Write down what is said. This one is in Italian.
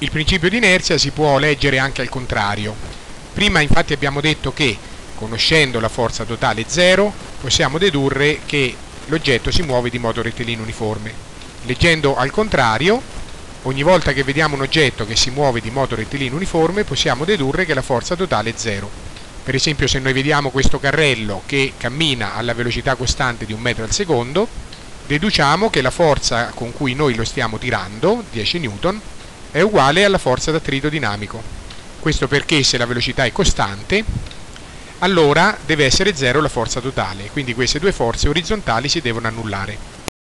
Il principio di inerzia si può leggere anche al contrario. Prima infatti abbiamo detto che, conoscendo la forza totale 0, possiamo dedurre che l'oggetto si muove di modo rettilineo uniforme. Leggendo al contrario, ogni volta che vediamo un oggetto che si muove di modo rettilineo uniforme, possiamo dedurre che la forza totale è 0. Per esempio se noi vediamo questo carrello che cammina alla velocità costante di un metro al secondo, deduciamo che la forza con cui noi lo stiamo tirando, 10 Newton, è uguale alla forza d'attrito dinamico. Questo perché se la velocità è costante, allora deve essere zero la forza totale, quindi queste due forze orizzontali si devono annullare.